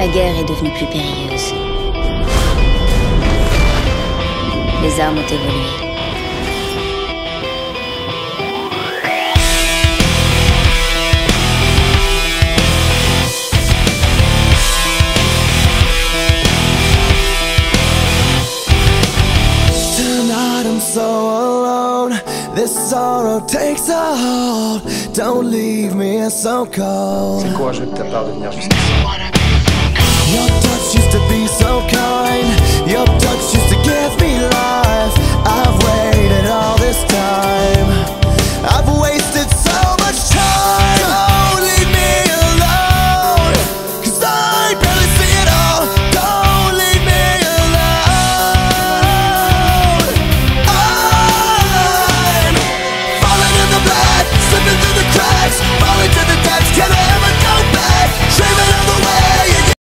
La guerre est devenue plus périlleuse. Les armes ont évolué. Tonight I'm so alone. This sorrow takes a hold. Don't leave me so cold. C'est courageux de ta part de venir jusqu'ici? Your thoughts